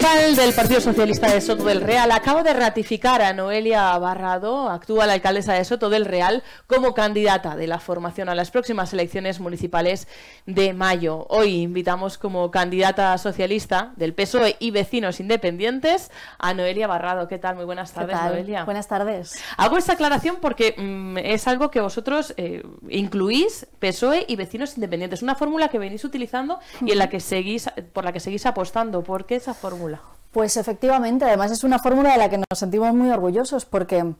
municipal del Partido Socialista de Soto del Real acaba de ratificar a Noelia Barrado, actual alcaldesa de Soto del Real, como candidata de la formación a las próximas elecciones municipales de mayo. Hoy invitamos como candidata socialista del PSOE y vecinos independientes a Noelia Barrado. ¿Qué tal? Muy buenas tardes, Noelia. Buenas tardes. Hago esta aclaración porque mm, es algo que vosotros eh, incluís PSOE y vecinos independientes, una fórmula que venís utilizando y en la que seguís, por la que seguís apostando. ¿Por qué esa fórmula? Pues efectivamente, además es una fórmula de la que nos sentimos muy orgullosos porque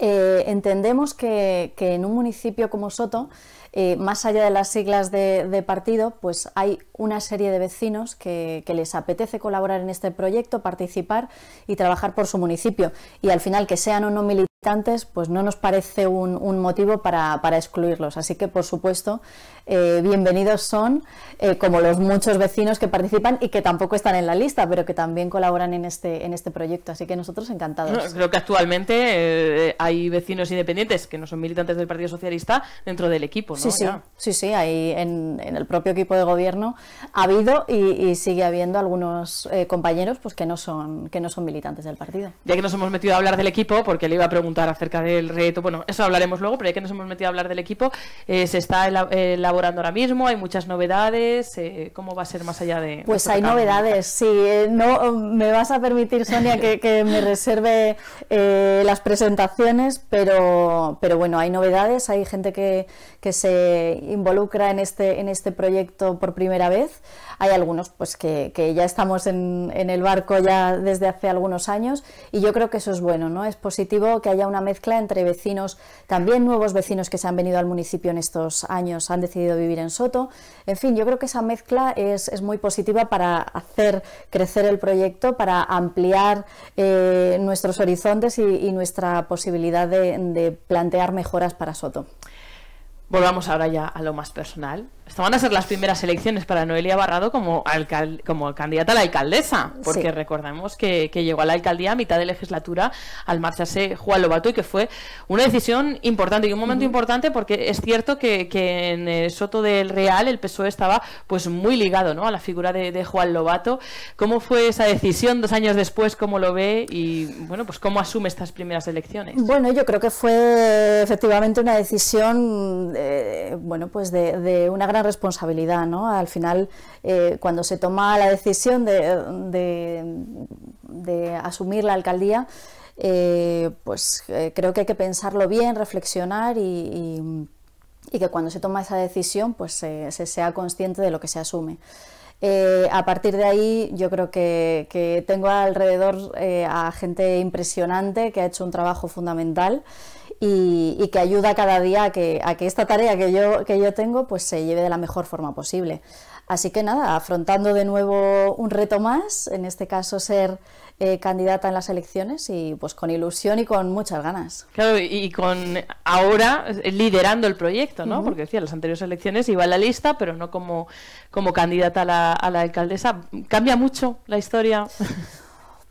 eh, entendemos que, en un municipio como Soto, eh, más allá de las siglas de, partido, pues hay una serie de vecinos que, les apetece colaborar en este proyecto, participar y trabajar por su municipio. Y al final, que sean o no militantes, pues no nos parece un, motivo para, excluirlos. Así que, por supuesto, eh, bienvenidos son, eh, como los muchos vecinos que participan y que tampoco están en la lista, pero que también colaboran en este, en este proyecto. Así que nosotros encantados. creo que actualmente eh, hay vecinos independientes que no son militantes del Partido Socialista dentro del equipo, ¿no? Sí, sí, sí, sí, hay en, el propio equipo de gobierno ha habido y, sigue habiendo algunos compañeros pues que no son que no son militantes del partido. Ya que nos hemos metido a hablar del equipo, porque le iba a preguntar acerca del reto, bueno, eso hablaremos luego, pero ya que nos hemos metido a hablar del equipo, se está elaborando ahora mismo? ¿Hay muchas novedades? Eh, ¿Cómo va a ser más allá de...? Pues hay novedades, sí. Eh, no, me vas a permitir, Sonia, que, me reserve eh, las presentaciones, pero, pero bueno, hay novedades, hay gente que, que se involucra en este, en este proyecto por primera vez. Hay algunos pues que, que ya estamos en, en, el barco ya desde hace algunos años y yo creo que eso es bueno, ¿no? Es positivo que haya una mezcla entre vecinos, también nuevos vecinos que se han venido al municipio en estos años, han decidido vivir en Soto. En fin, yo creo que esa mezcla es, muy positiva para hacer crecer el proyecto, para ampliar eh, nuestros horizontes y, y, nuestra posibilidad de, de plantear mejoras para Soto. Volvamos ahora ya a lo más personal. Estas van a ser las primeras elecciones para Noelia Barrado como, como candidata a la alcaldesa, porque recordemos que, llegó a la alcaldía a mitad de legislatura al marcharse Juan Lobato y que fue una decisión importante y un momento importante porque es cierto que, en el Soto del Real el PSOE estaba pues muy ligado ¿no? a la figura de, Juan Lobato. ¿Cómo fue esa decisión dos años después? ¿Cómo lo ve? Y bueno, pues cómo asume estas primeras elecciones. Bueno, yo creo que fue efectivamente una decisión eh, bueno, pues de, una gran responsabilidad. ¿no? Al final, eh, cuando se toma la decisión de, de, asumir la alcaldía, eh, pues creo que hay que pensarlo bien, reflexionar y, que cuando se toma esa decisión pues se, sea consciente de lo que se asume. a partir de ahí yo creo que tengo alrededor a gente impresionante que ha hecho un trabajo fundamental y, que ayuda cada día a que, a que esta tarea que yo, que yo tengo pues se lleve de la mejor forma posible. Así que nada, afrontando de nuevo un reto más, en este caso ser eh, candidata en las elecciones y pues con ilusión y con muchas ganas. Claro, y con ahora liderando el proyecto, ¿no? Porque decía, las anteriores elecciones iba en la lista, pero no como, como candidata a la, a la alcaldesa. ¿Cambia mucho la historia?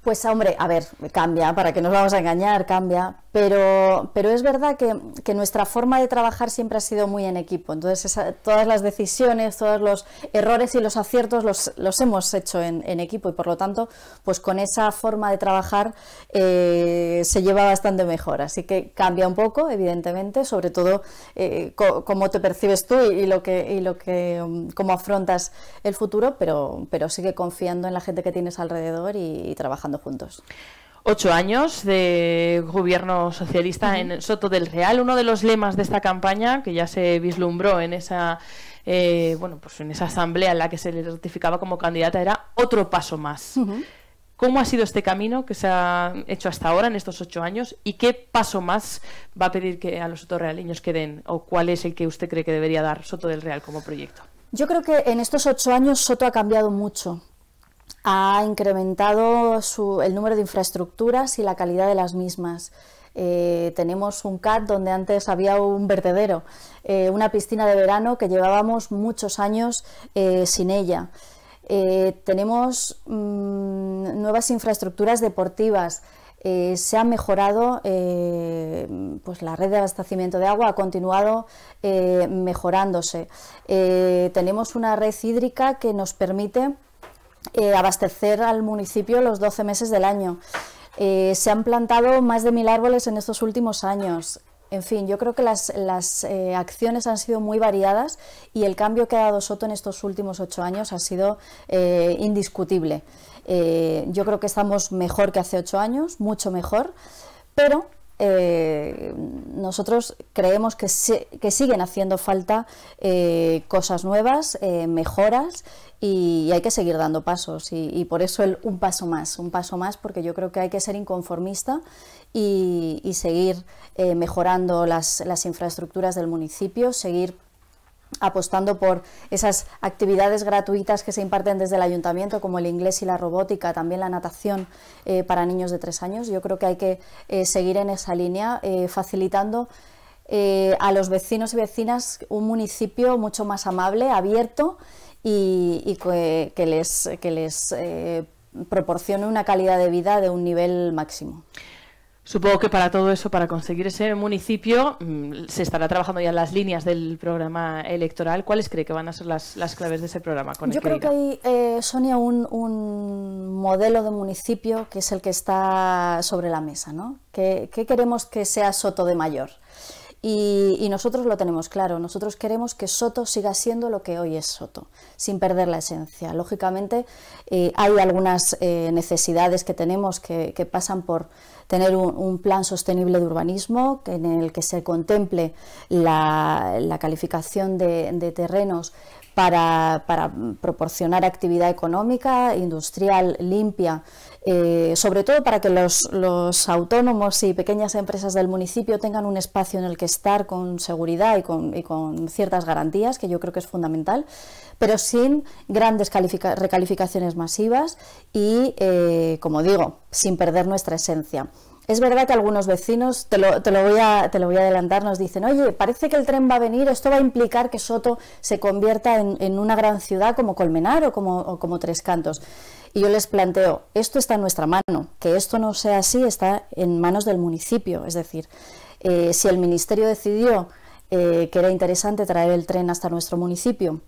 Pues hombre, a ver, cambia, para que nos vamos a engañar, cambia, pero, pero es verdad que, nuestra forma de trabajar siempre ha sido muy en equipo, entonces todas las decisiones, todos los errores y los aciertos los, los hemos hecho en, equipo. Y por lo tanto, pues con esa forma de trabajar eh, se lleva bastante mejor, así que cambia un poco, evidentemente, sobre todo eh, cómo te percibes tú y, lo que, y lo que, um, cómo afrontas el futuro, pero, pero sigue confiando en la gente que tienes alrededor y trabajando juntos. Ocho años de gobierno socialista en Soto del Real. Uno de los lemas de esta campaña, que ya se vislumbró en esa, eh, bueno, pues en esa asamblea en la que se le ratificaba como candidata, era otro paso más. ¿Cómo ha sido este camino que se ha hecho hasta ahora en estos ocho años y qué paso más va a pedir que a los sotorrealeños que den o cuál es el que usted cree que debería dar Soto del Real como proyecto? Yo creo que en estos ocho años Soto ha cambiado mucho ha incrementado el número de infraestructuras y la calidad de las mismas. Eh, tenemos un CAT donde antes había un vertedero, eh, una piscina de verano que llevábamos muchos años eh, sin ella. tenemos mm, nuevas infraestructuras deportivas. se ha mejorado pues la red de abastecimiento de agua, ha continuado mejorándose. tenemos una red hídrica que nos permite eh, abastecer al municipio los 12 meses del año. Eh, se han plantado más de mil árboles en estos últimos años. En fin, yo creo que las, eh, acciones han sido muy variadas y el cambio que ha dado Soto en estos últimos ocho años ha sido indiscutible. yo creo que estamos mejor que hace ocho años, mucho mejor, pero eh, nosotros creemos que, siguen haciendo falta eh, cosas nuevas, eh, mejoras y, hay que seguir dando pasos y, por eso un paso más, un paso más porque yo creo que hay que ser inconformista y, seguir mejorando las infraestructuras del municipio, seguir apostando por esas actividades gratuitas que se imparten desde el ayuntamiento, como el inglés y la robótica, también la natación eh, para niños de tres años. Yo creo que hay que eh, seguir en esa línea, eh, facilitando a los vecinos y vecinas un municipio mucho más amable, abierto y, que, les, que les proporcione una calidad de vida de un nivel máximo. Supongo que para todo eso, para conseguir ese municipio, mm, se estará trabajando ya en las líneas del programa electoral. ¿Cuáles cree que van a ser las, claves de ese programa? Yo creo que hay, eh, Sonia, un, modelo de municipio que es el que está sobre la mesa. ¿no? ¿Qué, queremos que sea Soto de Mayor? Y, nosotros lo tenemos claro, nosotros queremos que Soto siga siendo lo que hoy es Soto, sin perder la esencia. Lógicamente eh, hay algunas eh, necesidades que tenemos que pasan por tener un, plan sostenible de urbanismo en el que se contemple la, calificación de, terrenos para, proporcionar actividad económica, industrial, limpia, eh, sobre todo para que los, autónomos y pequeñas empresas del municipio tengan un espacio en el que estar con seguridad y con, ciertas garantías, que yo creo que es fundamental, pero sin grandes recalificaciones masivas y, eh, como digo, sin perder nuestra esencia. Es verdad que algunos vecinos, te lo, te lo, voy, a, te lo voy a adelantar, nos dicen, oye, parece que el tren va a venir, esto va a implicar que Soto se convierta en, una gran ciudad como Colmenar o como, como Tres Cantos. Y yo les planteo, esto está en nuestra mano, que esto no sea así está en manos del municipio. Es decir, eh, si el Ministerio decidió eh, que era interesante traer el tren hasta nuestro municipio,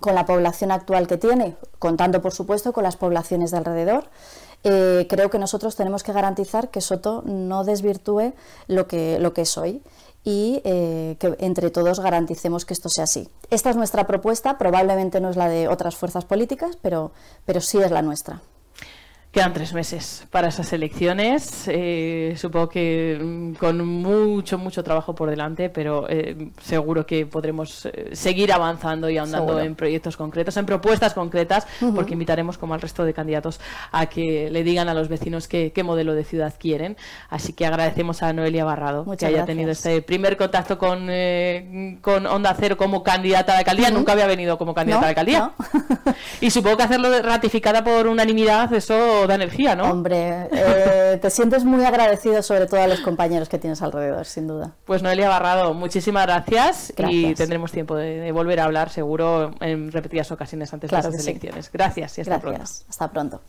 con la población actual que tiene, contando por supuesto con las poblaciones de alrededor, eh, creo que nosotros tenemos que garantizar que Soto no desvirtúe lo que, lo que es hoy y eh, que entre todos garanticemos que esto sea así. Esta es nuestra propuesta, probablemente no es la de otras fuerzas políticas, pero, pero sí es la nuestra. Quedan tres meses para esas elecciones. Eh, supongo que mm, con mucho, mucho trabajo por delante, pero eh, seguro que podremos eh, seguir avanzando y ahondando en proyectos concretos, en propuestas concretas, porque invitaremos, como al resto de candidatos, a que le digan a los vecinos qué, modelo de ciudad quieren. Así que agradecemos a Noelia Barrado que haya tenido este primer contacto con, con Onda Cero como candidata a la alcaldía. Nunca había venido como candidata a la alcaldía. y supongo que hacerlo ratificada por unanimidad, eso da energía, ¿no? Hombre, eh, te sientes muy agradecido sobre todo a los compañeros que tienes alrededor, sin duda. Pues Noelia Barrado, muchísimas gracias, y tendremos tiempo de, volver a hablar seguro en repetidas ocasiones antes de las elecciones. Gracias y hasta gracias. Hasta pronto.